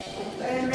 Amen.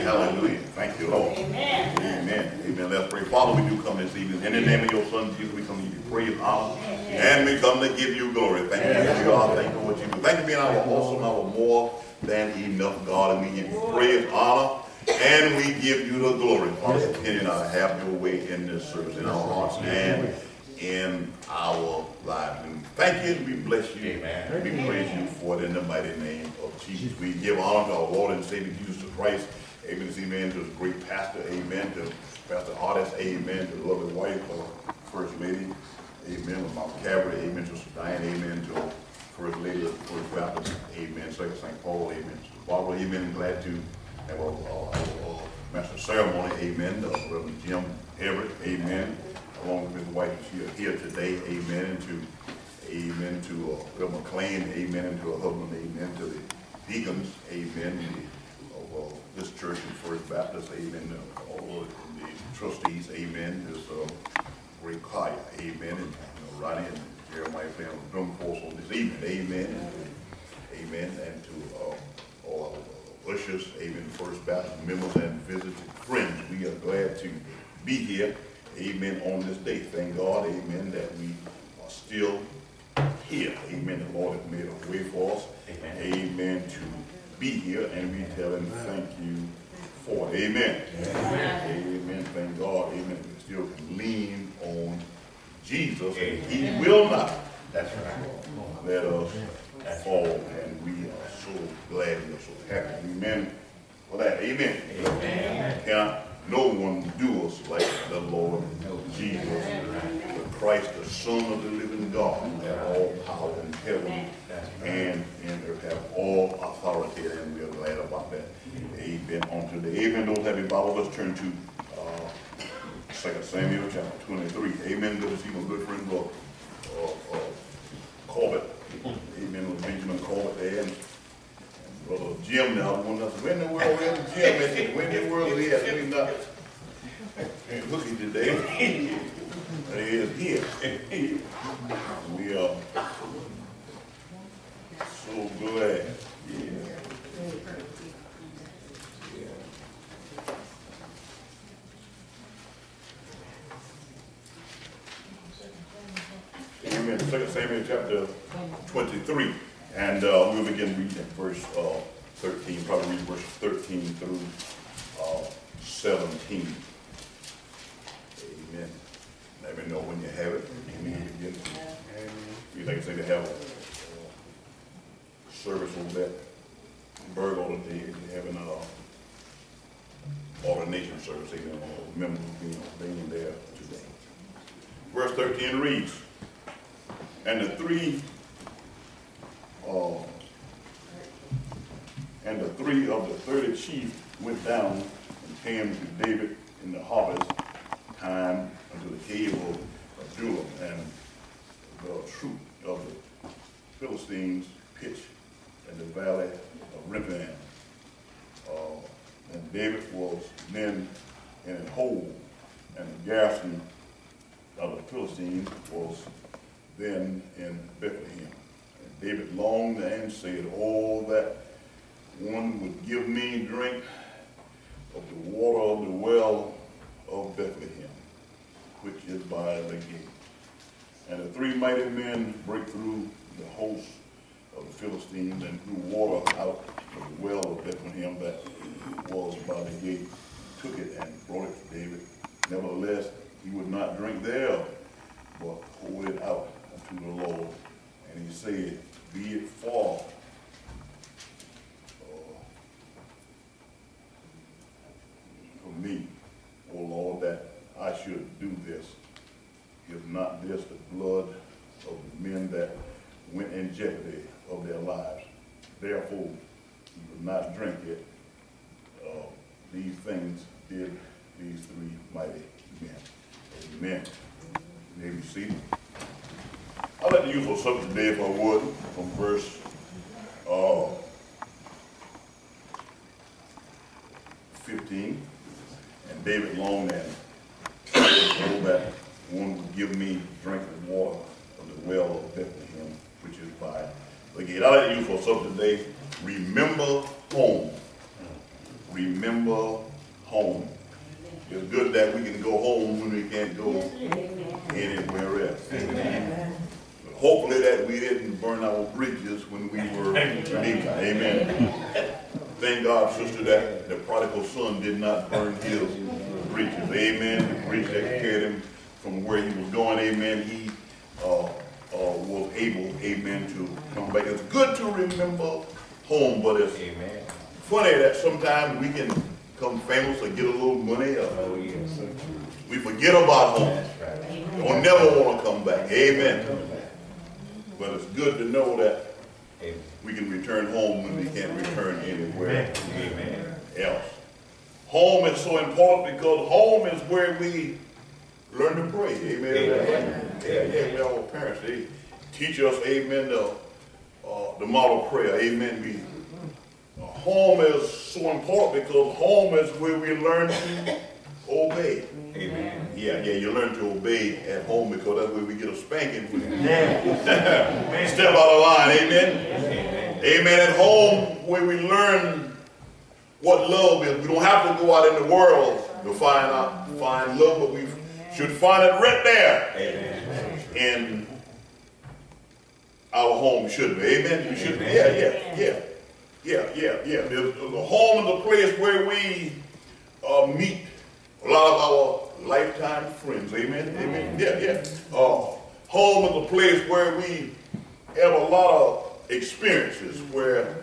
Hallelujah. Thank you, Lord. Amen. Amen. Amen. Let's pray. Father, we do come this evening. In the name of your son, Jesus, we come to give you praise, honor, and we come to give you glory. Thank you you are. Thank you for what you do. Thank you for being our awesome, our more than enough God. And we give you praise, honor, and we give you the glory. Father, continue to have your way in this service, in our hearts and in our lives. And thank you and we bless you. Amen. We praise you for it in the mighty name of Jesus. We give honor to our Lord and Savior Jesus Christ. Amen. Amen to his great pastor. Amen. To Pastor Artis. Amen. To the lovely wife, uh, First Lady. Amen. Mount Calvary. Amen. To Diane. Amen. To First Lady of First Baptist. Amen. Second St. Paul. Amen. To Barbara. Amen. Glad to have our, our, our master ceremony. Amen. Uh, Reverend Jim Everett. Amen. Along with. She are here today. Amen. And to Amen to uh, Bill McLean, amen, and to her husband, amen, to the deacons, amen, uh, this church in First Baptist, amen, all of the trustees, amen, this uh, great choir, amen, and you know, Ronnie and Jeremiah the drum course on this evening, amen, and, amen, and to uh, all our ushers, amen, First Baptist members and visiting friends, we are glad to be here, amen, on this day. Thank God, amen, that we are still here. Amen. The Lord has made a way for us. Amen. Amen. To be here and we tell him thank you for it. Amen. Amen. Amen. Thank God. Amen. We still can lean on Jesus. And he will not. That's right. Let us fall. And we are so glad and so happy. Amen. For that. Amen. Amen. Can no one do us like the Lord Jesus, the Christ, the Son of the living God, have all power in heaven and in earth, have all authority, and we are glad about that. Amen. On today. Amen. Those have your Bible, let's turn to uh, 2 Samuel chapter 23. Amen. Good to see my good friend uh, uh, Corbett. Amen. With Benjamin Corbett there. And, Jim now, one of us, when in the world is Jim? I said, when in the world is he? We not looking today. he is here. we are so glad. Yeah. Amen. Second Samuel chapter 23. And uh, we'll begin reading at verse uh, 13, probably read verse 13 through uh, 17. Amen. Let me know when you have it. Amen. We like to say to have a service over that Berg on the day. They're having an ordination service. Amen. Members being ordained there today. Verse 13 reads, And the three uh, and the three of the thirty chiefs went down and came to David in the harvest time unto the cave of Adullam, and the troop of the Philistines pitched in the valley of Rephaim. Uh, and David was then in a hole, and the garrison of the Philistines was then in Bethlehem. And David longed and said, Oh, that one would give me drink of the water of the well of Bethlehem, which is by the gate. And the three mighty men break through the host of the Philistines and drew water out of the well of Bethlehem that was by the gate, took it and brought it to David. Nevertheless, he would not drink thereof, but poured it out unto the Lord. And he said, be it far uh, from me, O Lord, that I should do this. Is not this the blood of the men that went in jeopardy of their lives? Therefore, he would not drink it. Uh, these things did these three mighty men. Amen. You may be seated. I'd like to use a subject today, if I would, from verse uh, 15. And David longed and told that one would give me drink of water of the well of Bethlehem, which is by again, I'd like to use for something today, remember home. Remember home. It's good that we can go home when we can't go anywhere else. Amen. Hopefully that we didn't burn our bridges when we were leaving. Amen. Thank God, sister, that the prodigal son did not burn his bridges. Amen. The bridge that carried him from where he was going. Amen. He uh, uh, was able, amen, to come back. It's good to remember home, but it's amen. funny that sometimes we can become famous or get a little money. Or, oh, yes. We forget about home. Right. Don't never want to come back. Amen. But it's good to know that Amen. we can return home when we can't return anywhere Amen. else. Home is so important because home is where we learn to pray. Amen. Amen. Yeah, yeah, we our parents, they teach us, amen, the, uh, the model prayer. Amen. We, uh, home is so important because home is where we learn to obey. Amen. Yeah, yeah, you learn to obey at home because that's where we get a spanking when you step out of line. Amen. Amen. Amen. At home where we learn what love is. We don't have to go out in the world to find out, find love, but we should find it right there Amen. in our home, should we? Amen. We should. Yeah, yeah, yeah, yeah, yeah, yeah. The, the home is a place where we uh, meet a lot of our lifetime friends. Amen. Amen. Yeah, yeah. Uh, home is a place where we have a lot of experiences where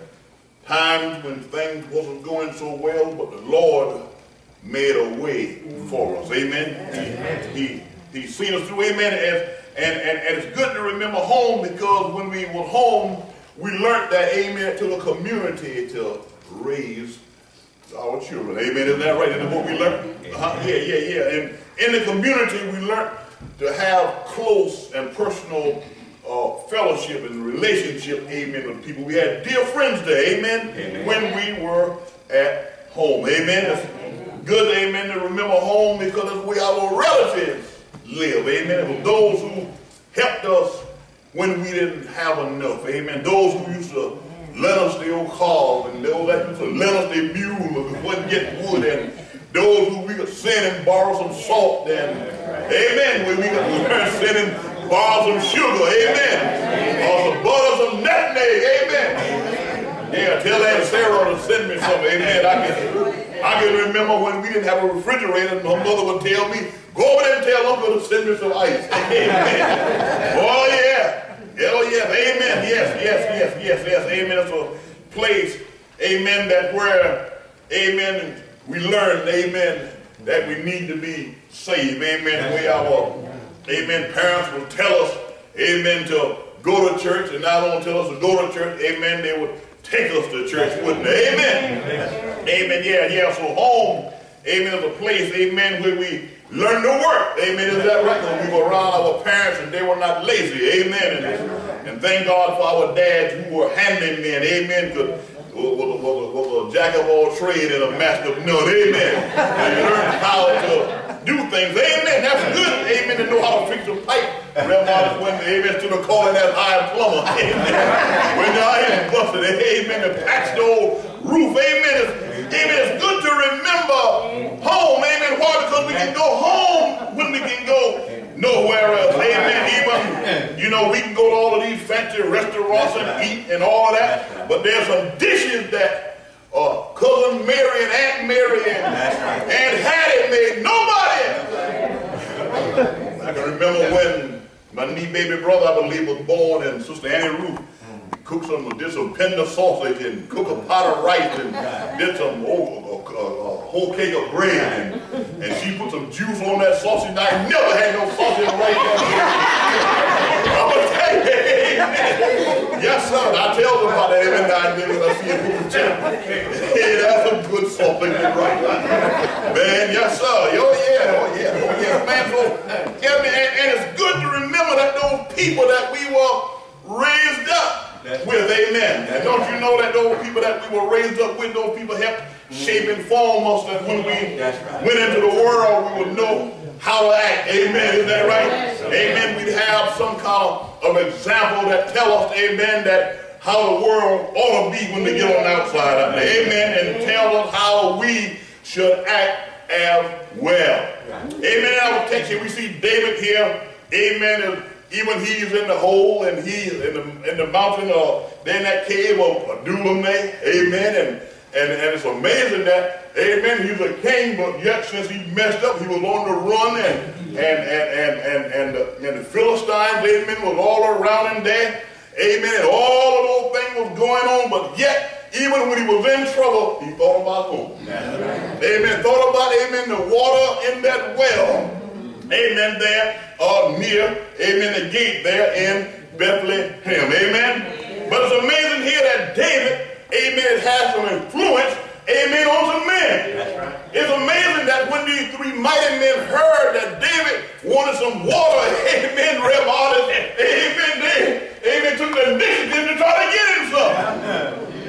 times when things wasn't going so well, but the Lord made a way for us. Amen. Amen. He, he, he's seen us through. Amen. And, and, and, and it's good to remember home because when we were home, we learned that, amen, to the community to raise our children. Amen. Isn't that right? Isn't what we learned? Uh-huh. Yeah, yeah, yeah. And in the community, we learned to have close and personal uh, fellowship and relationship, amen, with people. We had dear friends there, amen, amen. when we were at home. Amen. It's good, amen, to remember home because it's where our relatives live. Amen. It was those who helped us when we didn't have enough. Amen. Those who used to lend us their old cars and those that used to lend us their mule if we wasn't getting wood and those who we could send and borrow some salt and amen, when we could send and borrow some sugar, amen, or some butter, some nutmeg, amen. Yeah, tell Aunt Sarah to send me some, amen. I can, I can remember when we didn't have a refrigerator and my mother would tell me, go over there and tell Uncle to send me some ice. Amen. oh yeah. Oh yes, amen. Yes, yes, yes, yes, yes. Amen. It's a place, amen, that where, amen, we learn, amen, that we need to be saved. Amen. The way our, amen, parents will tell us, amen, to go to church and not only tell us to go to church, amen, they would take us to church, wouldn't they? Amen. Amen. Yeah, yeah. So home, amen, is a place, amen, where we learn to work. Amen. Is that right? When we were around our parents and they were not lazy. Amen. And, and thank God for our dads who were handy men. Amen. Could, was, was, a jack of all trade and a master of none. Amen. And you learn how to do things. Amen. That's good. Amen. To know how to fix a pipe. Remember when, the amen, to the calling that iron plumber. Amen. When the iron busted. Amen. To patch the old roof. Amen. It's, amen. It's good to remember home. Amen. Why? Because we can go home when we can go nowhere else. Amen. Even, you know, we can go to all of these fancy restaurants and eat and all of that. But there's some dishes that uh, cousin Mary and Aunt Mary and Aunt Hattie made. Nobody. I can remember when my knee baby brother, I believe, was born and Sister Annie Ruth cook some, did some tender sausage and cook a pot of rice and did some a, a, a, whole cake of bread and, and she put some juice on that sausage. I never had no sausage right I'm tell you, yes sir. I tell them about that every now and I see a movie channel. Hey, that's a good sausage right Man, yes sir. Oh yeah, oh yeah, oh yeah. Man, so, yeah, man, and, and it's good to remember that those people that we were raised up with. Amen. And don't you know that those people that we were raised up with, those people helped shape and form us that when we went into the world, we would know how to act. Amen. Is that right? Amen. We'd have some kind of, of example that tell us, amen, that how the world ought to be when they get on the outside out there. Amen. And tell us how we should act as well. Amen. Our text here, we see David here. Amen. Even he's in the hole and he's in the in the mountain or in that cave of Adullam Amen. And, and and it's amazing that, amen, he's a king, but yet since he messed up, he was on the run and and and and and and the, and the Philistines, amen, was all around him there. Amen. And all of those things was going on, but yet, even when he was in trouble, he thought about home. Amen. Thought about, amen, the water in that well. Amen. There, uh, near, amen, the gate there in Bethlehem. Amen. But it's amazing here that David, amen, has some influence amen, on some men. Right. It's amazing that when these three mighty men heard that David wanted some water, amen, Rev amen, they, amen, took the initiative to try to get him some.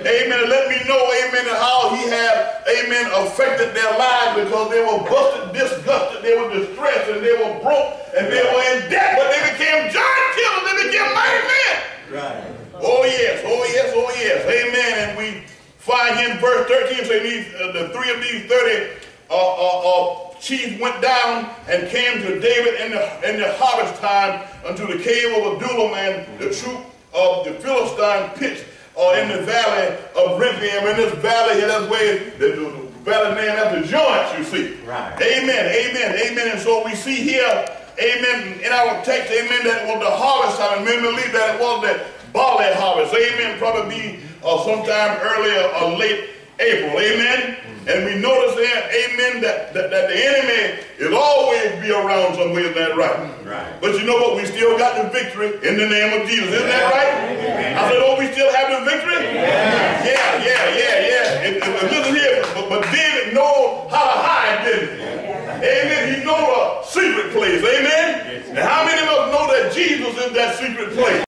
Amen. Let me know, amen, how he had, amen, affected their lives because they were busted, disgusted, they were distressed, and they were broke, and they were in debt, but they became giant killers, they became mighty men. Right. Oh yes, oh yes, oh yes. Amen. And we Find him, verse 13, say these, uh, the three of these 30 uh, uh, uh, chiefs went down and came to David in the, in the harvest time unto the cave of Adullam, and the troop of the Philistine pitched uh, in the valley of Rephaim. In this valley here, that's where the, the valley named after joints, you see. Right. Amen, amen, amen. And so we see here, amen, in our text, amen, that it was the harvest time. And men believe that it was the barley harvest. Amen. Probably uh, sometime earlier or late April. Amen. And we notice there, amen, that, that, that, the enemy is always be around somewhere, is that right? Right. But you know what? We still got the victory in the name of Jesus. Isn't that right? Amen. I said, oh, we still have the victory? Yeah, yeah, yeah, yeah. yeah. And, and, and listen here, but, but David know how to hide, didn't he? Amen. He know a secret place. Amen. And how many of us know that Jesus is that secret place?